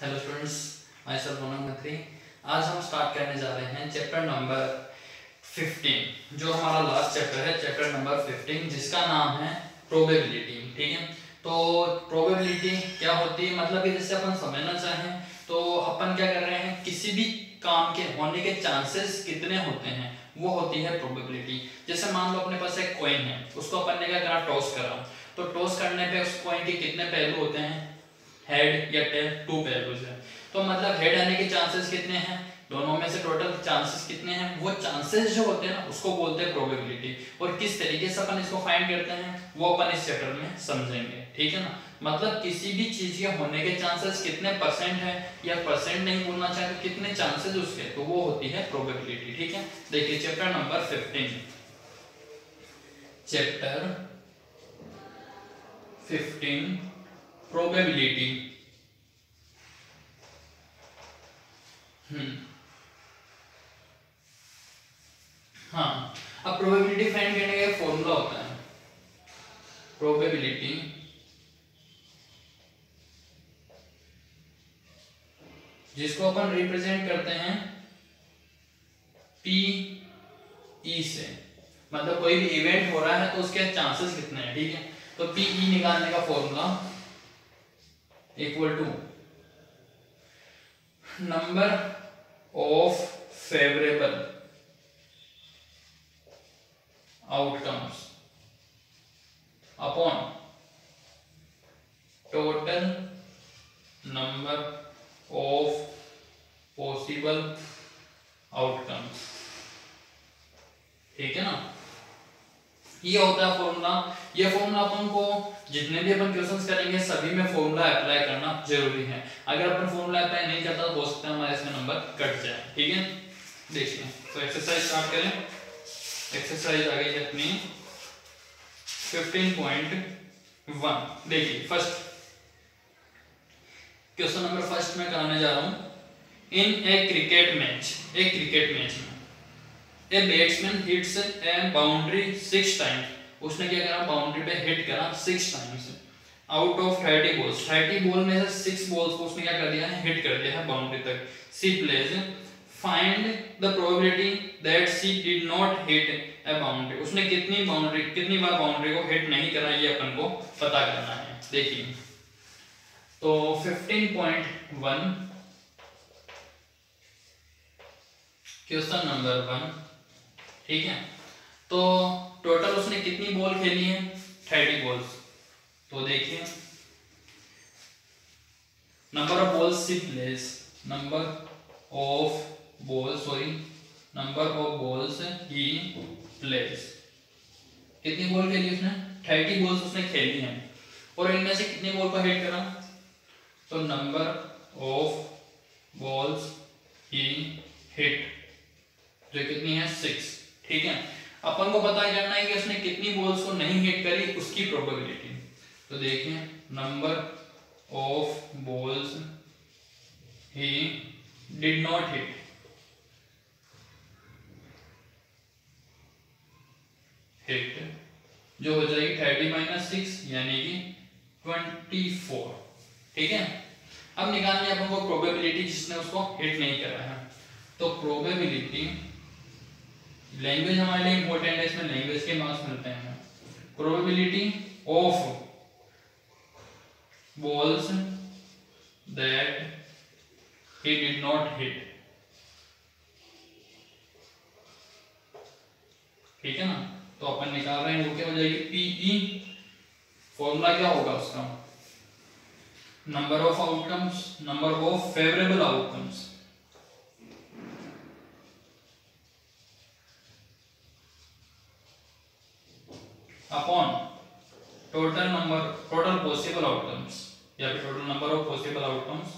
Hello students myself Monam Mantri आज हम start करने जा रहे हैं चैप्टर नंबर 15 जो हमारा लास्ट चैप्टर है चैप्टर नंबर 15 जिसका नाम है प्रोबेबिलिटी ठीक है तो प्रोबेबिलिटी क्या होती है मतलब कि जैसे अपन समझना चाहें तो अपन क्या कर रहे हैं किसी भी काम के होने के चांसेस कितने होते हैं वो होती है प्रोबेबिलिटी जैसे मान लो अपने पास एक कॉइन है उसको अपन ने क्या करा टॉस करा तो टॉस करने पे उस कॉइन के कितने पहलू होते हैं हेड या टेल टू वैल्यूज है तो मतलब हेड आने के चांसेस कितने हैं दोनों में से टोटल चांसेस कितने हैं वो चांसेस जो होते हैं ना उसको बोलते हैं प्रोबेबिलिटी और किस तरीके से अपन इसको फाइंड करते हैं वो अपन इस चैप्टर में समझेंगे ठीक है ना मतलब किसी भी चीज के होने के चांसेस कितने परसेंट है या परसेंट नहीं बोलना चाहते तो कितने चांसेस उसके तो वो होती है प्रोबेबिलिटी ठीक है देखिए chapter number fifteen chapter fifteen probability हाँ hmm. अब प्रोबेबिलिटी फाइंड करने का फॉर्मूला होता है प्रोबेबिलिटी जिसको अपन रिप्रेजेंट करते हैं पी ई e से मतलब कोई भी इवेंट हो रहा है तो उसके चांसेस कितने हैं ठीक है तो पी ई e निकालने का formula equal to number of favorable outcomes upon total number of possible outcomes. ये होता है फॉर्मूला ये फॉर्मूला अपन को जितने भी अपन क्वेश्चंस करेंगे सभी में फॉर्मूला अप्लाई करना जरूरी है अगर अपन फॉर्मूला अप्लाई नहीं करता तो हो सकता है हमारे इसमें नंबर कट जाए ठीक है देखिए तो एक्सरसाइज स्टार्ट करें एक्सरसाइज आ गई है अपनी फिफ्टीन पॉइंट वन देखिए फर्स्ट क्वेश्चन नंबर फर्स्ट में कराने जा रहा हूं इन ए क्रिकेट मैच एक क्रिकेट मैच में a batsman hits a boundary six times उसने क्या करा बाउंड्री पे हिट करा six times out of thirty balls thirty ball में से सिक्स बॉल्स को उसने क्या कर दिया है हिट कर दिया है बाउंड्री तक she plays find the probability that she did not hit a boundary उसने कितनी बाउंड्री कितनी बार बाउंड्री को हिट नहीं करा ये अपन को पता करना है देखिए तो 15.1 क्वेश्चन नंबर 1 ठीक है तो टोटल उसने कितनी बॉल खेली है थर्टी बॉल्स तो देखिए number of balls she plays number of ball sorry number of balls he plays कितनी बॉल खेली उसने थर्टी बॉल्स उसने खेली हैं और इनमें से कितनी बॉल को हेट करा तो number of balls he hit जो कितनी है सिक्स ठीक है अपन को पता करना है कि उसने कितनी बॉल्स को नहीं हिट करी उसकी प्रोबेबिलिटी तो देखिए number of balls he did not hit hit जो हो जाएगी थर्टी माइनस सिक्स यानी कि ट्वेंटी फोर ठीक है अब निकालनी अपन को प्रोबेबिलिटी जिसने उसको हिट नहीं करा है तो प्रोबेबिलिटी लैंग्वेज हमारे लिए इंपॉर्टेंट है इसमें लैंग्वेज के मार्क्स मिलते हैं probability of balls that he did not hit ठीक है ना तो अपन निकाल रहे हैं वो क्या हो जाएगी पीई फॉर्मूला e क्या होगा उसका number of outcomes number of favourable outcomes total number total possible outcomes या फिर total number of possible outcomes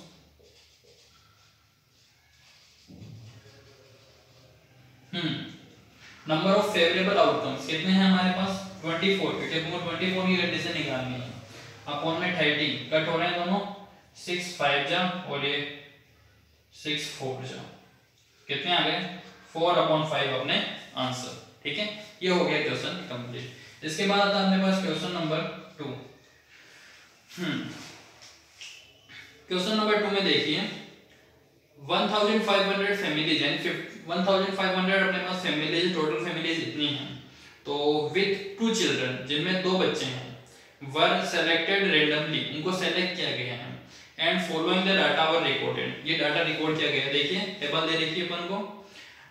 hmm number of favourable outcomes कितने हैं हमारे पास 24 बेटे को 24 की कंडीशन निकालनी है अपॉन में 30 कट हो रहे हैं दोनों 6 5 जा और ये 6 4 जा कितने आ गए 4 अपॉन 5 अपने आंसर ठीक है ये हो गया क्वेश्चन कंप्लीट इसके बाद आता है पास question number two question number two में देखिए 1500 फैमिलीज हैं 1500 अपने पास फैमिलीज टोटल फैमिलीज इतनी हैं तो विथ टू चिल्ड्रन जिनमें दो बच्चे हैं वर सेलेक्टेड रेंडमली उनको सेलेक्ट किया गया है and following the data were recorded ये डाटा रिकॉर्ड किया गया देखिए टेबल दे रखी है अपन को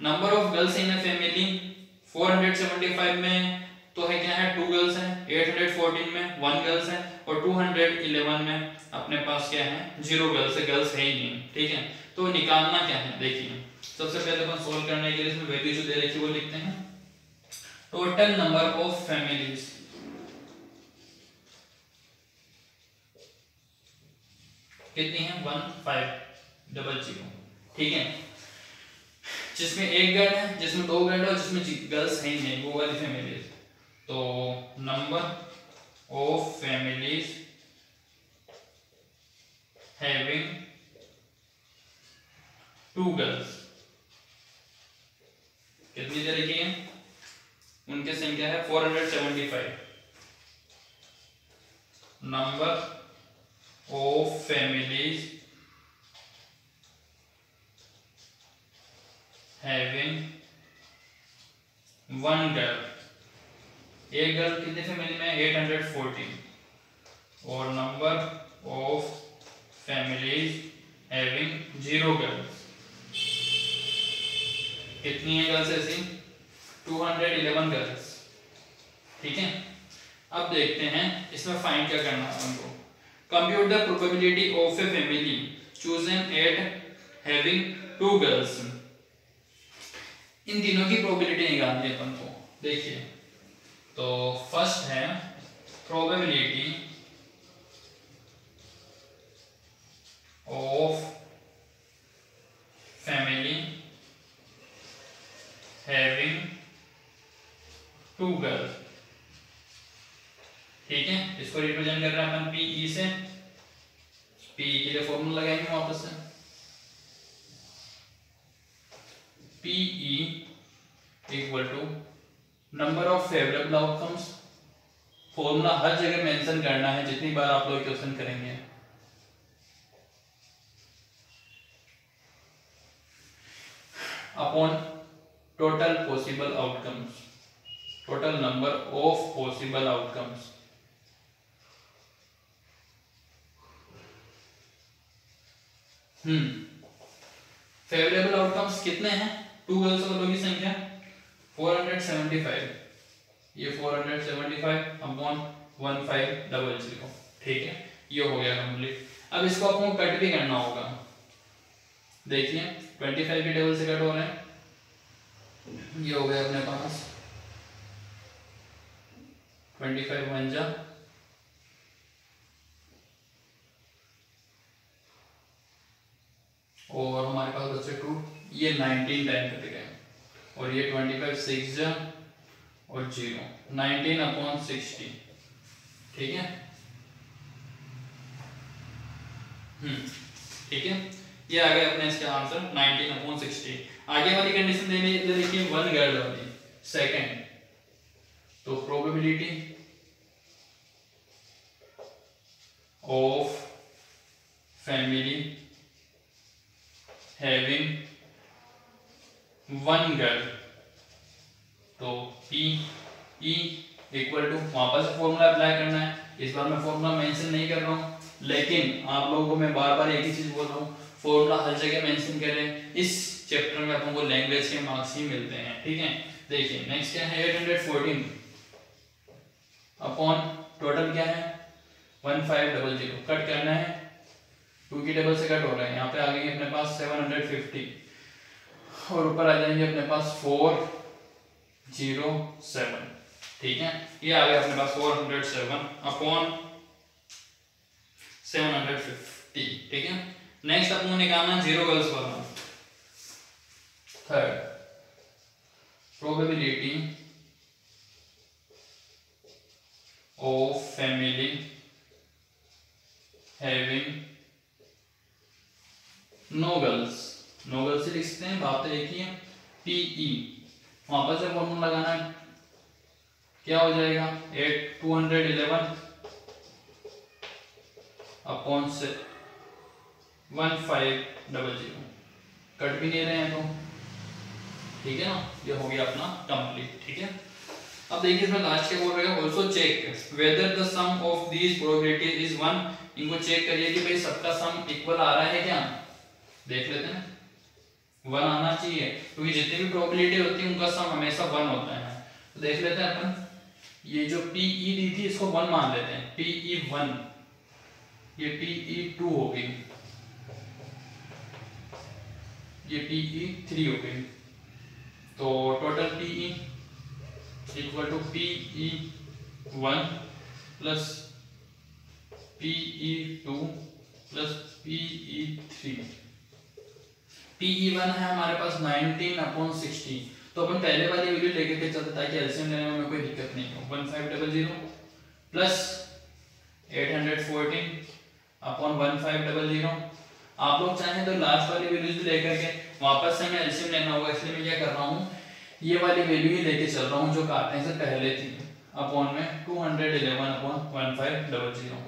number of girls in a family 475 में तो है क्या है टू गर्ल्स हैं 814 में वन गर्ल्स हैं और 211 में अपने पास क्या है जीरो गर्ल्स है गर्ल्स है ही नहीं ठीक है तो निकालना क्या है देखिए सबसे पहले अपन सोल्व करने के लिए इसमें वैल्यू जो दे रखी वो लिखते हैं टोटल नंबर ऑफ फैमिलीज कितनी है वन फाइव डबल जीरो ठीक है जिसमें एक गर्ल है जिसमें दो गर्ल है और जिसमें गर्ल्स है ही नहीं वो वाली फैमिलीज तो number of families having two girls कितनी दे रखी है उनकी संख्या है four hundred seventy five number of families having one girl एक गर्ल कितने से मिली में एट हंड्रेड फोर्टी और number of families having zero girls कितनी है गर्ल्स ऐसी 211 गर्ल्स ठीक है अब देखते हैं इसमें फाइंड क्या करना है हमको compute the probability of a family chosen at having two girls इन तीनों की प्रोबेबिलिटी निकालनी है अपन को देखिए तो फर्स्ट है probability of family having two girl ठीक है इसको रिप्रेजेंट कर रहे हैं अपन पीई e से पीई e के लिए फॉर्मूला लगाएंगे वापस से P E equal to number of favourable outcomes formula हर जगह मेंशन करना है जितनी बार आप लोग क्वेश्चन करेंगे upon total possible outcomes total number of possible outcomes hmm favourable outcomes कितने हैं टू गर्ल्स वालों की संख्या 475 ये 475 अपॉन 15 डबल जीरो ठीक है ये हो गया कंप्लीट अब इसको आपको कट भी करना होगा देखिए 25 के डबल से कट हो रहे हैं ये हो गया अपने पास 25 फाइव वन जा और हमारे पास बच्चे टू ये 19 टाइम कटेगा और ये ट्वेंटी फाइव सिक्स और जीरो नाइनटीन अपॉन सिक्सटी ठीक है हम्म, ठीक है ये आ गया अपने इसके आंसर नाइनटीन अपॉन सिक्सटी आगे वाली कंडीशन देने देखिए वन गर्ल वाली सेकेंड तो probability of family having one girl तो पी ई इक्वल टू वापस फॉर्मूला अप्लाई करना है इस बार मैं फॉर्मूला मेंशन नहीं कर रहा हूं लेकिन आप लोगों को मैं बार बार एक ही चीज बोल रहा हूँ फॉर्मूला हर जगह मेंशन करें इस चैप्टर में अपन को लैंग्वेज के मार्क्स ही मिलते हैं ठीक है देखिए नेक्स्ट क्या है 814 अपॉन टोटल क्या है 1500 कट करना है टू की टेबल से कट हो रहा है यहाँ पे आ गई अपने पास 750 और ऊपर आ जाएंगे अपने पास फोर जीरो सेवन ठीक है ये आ गया अपने पास four hundred seven upon seven hundred fifty ठीक है नेक्स्ट अपने निकालना जीरो गर्ल्स वाला third probability of family having no girls Nobel से लिख सकते हैं बात तो एक ही है पीई e। वहां पर से फॉर्मूला लगाना है क्या हो जाएगा eight two hundred eleven upon से one five double zero cut भी नहीं रहे हैं तो ठीक है ना ये हो गया अपना कंप्लीट ठीक है अब देखिए इसमें लास्ट क्या बोल रहे हैं also check whether the sum of these probabilities is one इनको चेक करिए कि भाई सबका सम इक्वल आ रहा है क्या देख लेते हैं वन आना चाहिए क्योंकि तो जितनी भी प्रोबेबिलिटी होती है उनका सम हमेशा वन होता है तो देख लेते हैं अपन ये जो पी ई डी थी इसको वन मान लेते हैं पी ई वन ये पी ई टू हो गई ये पी ई थ्री हो गई तो total P E equal to P E one plus one है हमारे पास नाइनटीन अपॉन सिक्सटी तो अपन पहले वाली वैल्यू लेके के चलते ताकि एलसीएम लेने में कोई दिक्कत नहीं हो one five double zero plus eight hundred fourteen upon one five double zero आप लोग चाहें तो लास्ट वाली वैल्यू भी लेकर के वापस से मैं एलसीएम लेना होगा इसलिए मैं क्या कर रहा हूँ ये वाली वैल्यू ही लेके चल रहा हूँ जो काटने से पहले थी अपॉन में two hundred eleven upon one five double zero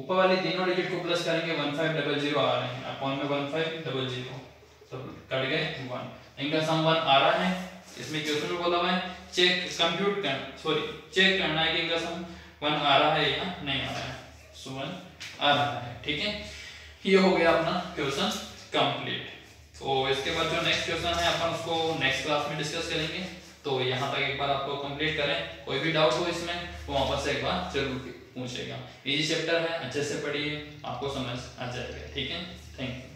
ऊपर वाले तीनों डिजिट को प्लस करेंगे 1500 आ रहे हैं अपॉन में 1500 तो कट गए वन इनका सम वन आ रहा है इसमें क्वेश्चन में बोला हुआ है चेक कंप्यूट कर सॉरी चेक करना है कि इनका सम वन आ रहा है या नहीं आ रहा है सो वन आ रहा है ठीक है ये हो गया अपना क्वेश्चन कंप्लीट तो इसके बाद जो नेक्स्ट क्वेश्चन है अपन उसको नेक्स्ट क्लास में डिस्कस करेंगे तो यहाँ तक एक बार आपको कंप्लीट करें कोई भी डाउट हो इसमें वो वापस एक बार जरूर पूछेगा इजी चैप्टर है अच्छे से पढ़िए आपको समझ आ जाएगा ठीक है थैंक यू